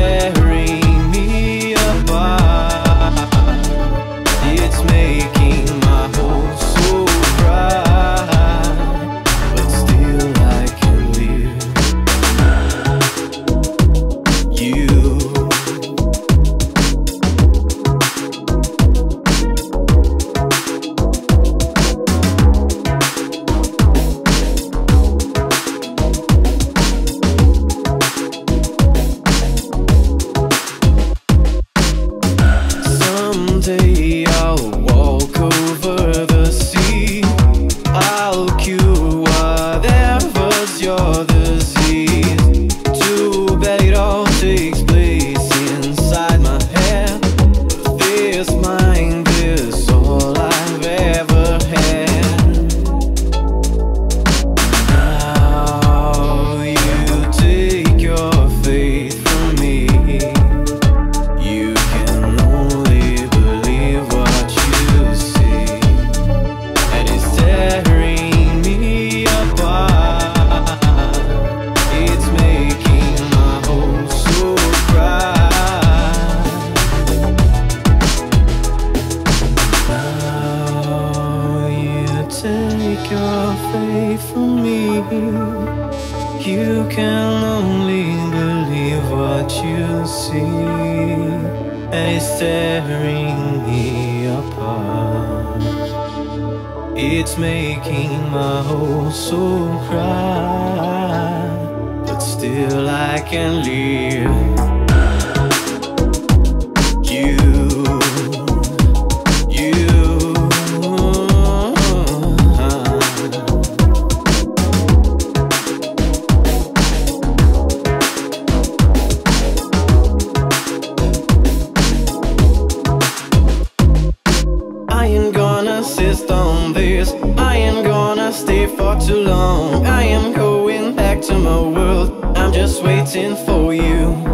yeah. faith for me. You can only believe what you see, and it's tearing me apart. It's making my whole soul cry, but still I can live. for too long. I am going back to my world. I'm just waiting for you.